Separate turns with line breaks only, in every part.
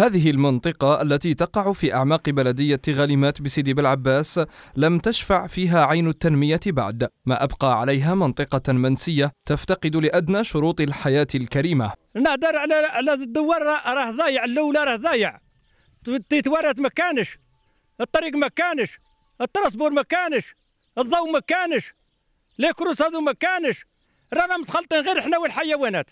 هذه المنطقة التي تقع في أعماق بلدية غاليمات بسيدي بالعباس لم تشفع فيها عين التنمية بعد. ما أبقى عليها منطقة منسية تفتقد لأدنى شروط الحياة الكريمة.
نهدر على على الدوار راه ضايع الأولى راه ضايع. تيتورث ما كانش الطريق ما كانش ال transport ما كانش الضوء ما كانش لي كروس هذو ما كانش. رانا متخلطين غير إحنا والحيوانات.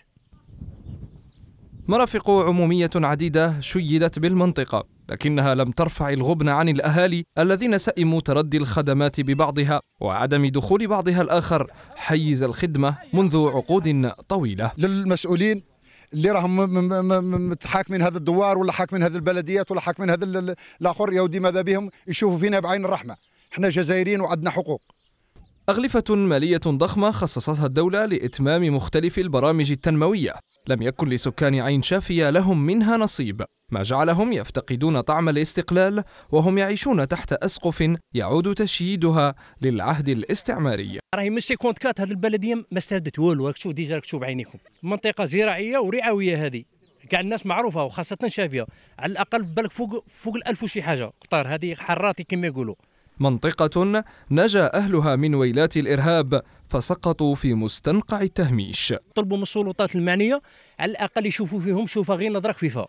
مرافق عمومية عديدة شيدت بالمنطقة لكنها لم ترفع الغبن عن الأهالي الذين سئموا تردي الخدمات ببعضها وعدم دخول بعضها الآخر حيز الخدمة منذ عقود طويلة.
للمسؤولين اللي راهم متحاكمين هذا الدوار ولا حاكمين هذه البلديات ولا حاكمين هذا الآخر يا ودي ماذا بهم؟ يشوفوا فينا بعين الرحمة. إحنا جزائريين وعندنا حقوق.
أغلفة مالية ضخمة خصصتها الدولة لإتمام مختلف البرامج التنموية. لم يكن لسكان عين شافية لهم منها نصيب. ما جعلهم يفتقدون طعم الاستقلال وهم يعيشون تحت أسقف يعود تشييدها للعهد الاستعماري.
راهي كونت كات هذه البلديه ما استفدت والو. راك تشوف déjà راك تشوف بعينيكم منطقة زراعية ورعوية هذه. كاع الناس معروفة وخاصة شافية. على الأقل بالك فوق فوق الألف وشي حاجة. هكتار هذه حراتي كما يقولوا.
منطقة نجا أهلها من ويلات الإرهاب فسقطوا في مستنقع التهميش.
طلبوا من السلطات المعنية على الأقل يشوفوا فيهم شوفة غير نظرة خفيفة.